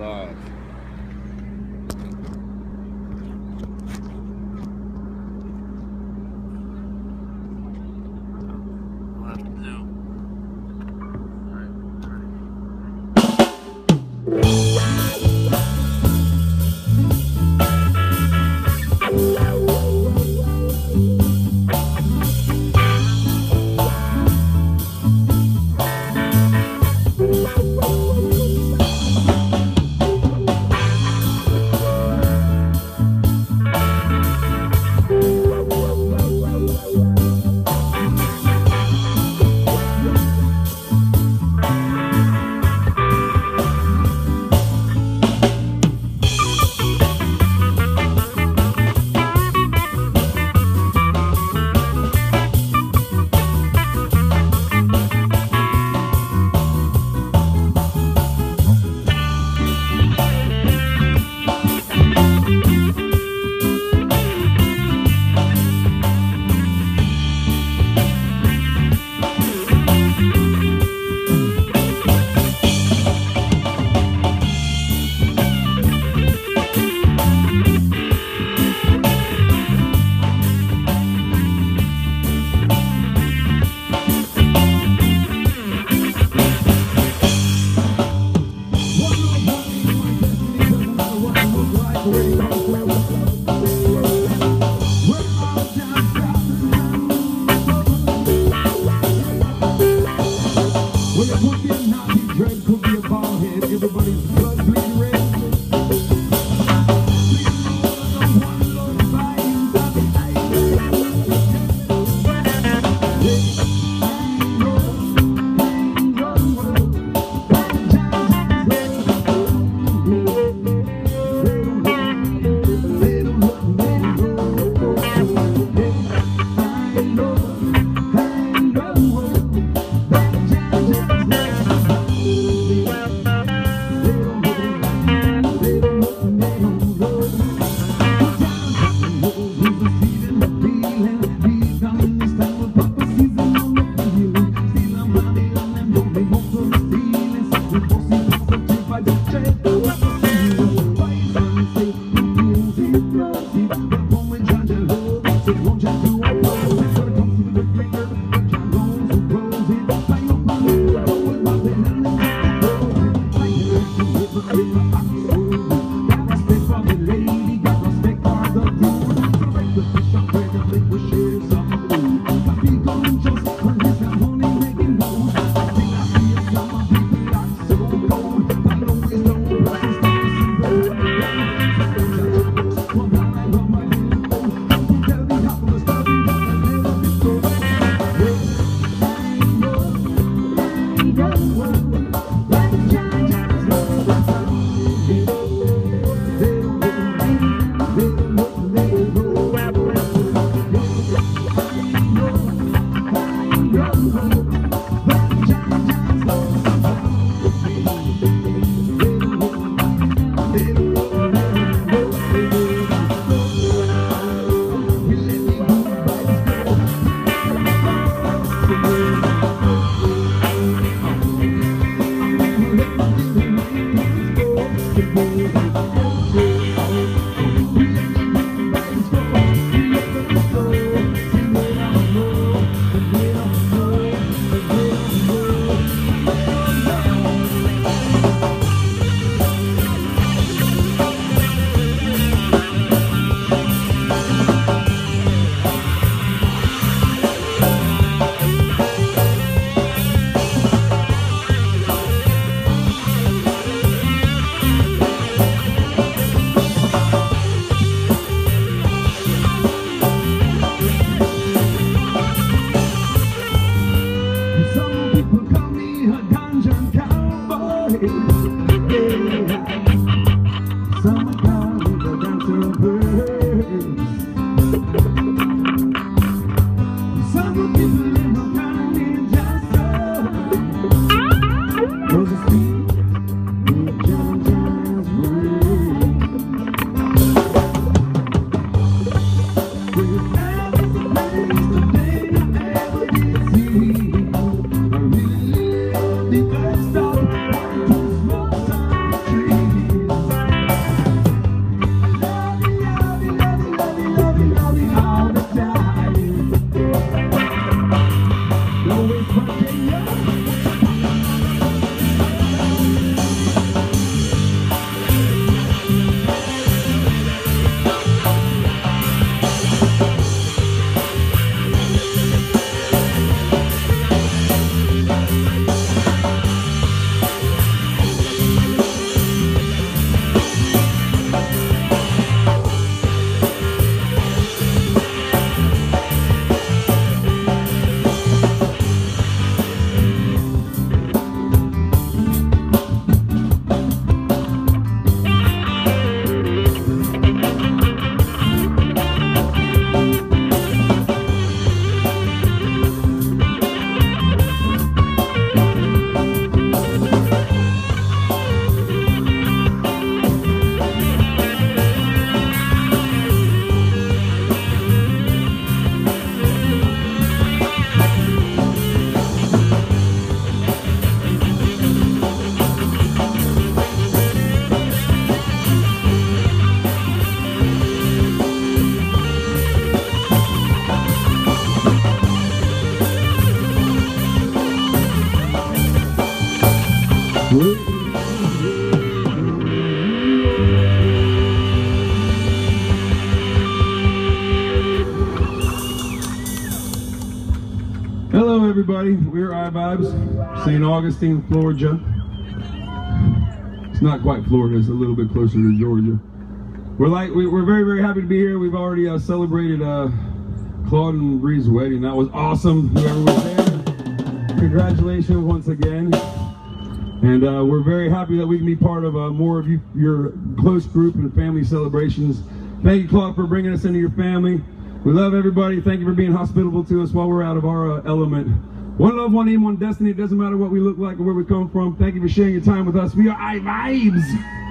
live. Everybody. We're iVibes, St. Augustine, Florida. It's not quite Florida; it's a little bit closer to Georgia. We're like we, we're very very happy to be here. We've already uh, celebrated uh, Claude and Bree's wedding. That was awesome. Whoever was there, congratulations once again. And uh, we're very happy that we can be part of uh, more of you, your close group and family celebrations. Thank you, Claude, for bringing us into your family. We love everybody. Thank you for being hospitable to us while we're out of our uh, element. One love, one aim, one destiny. It doesn't matter what we look like or where we come from. Thank you for sharing your time with us. We are iVibes.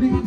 The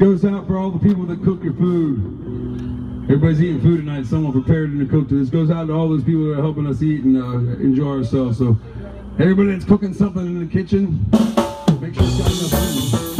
goes out for all the people that cook your food. Everybody's eating food tonight. Someone prepared and cooked it. This goes out to all those people that are helping us eat and uh, enjoy ourselves. So, everybody that's cooking something in the kitchen, make sure got enough food.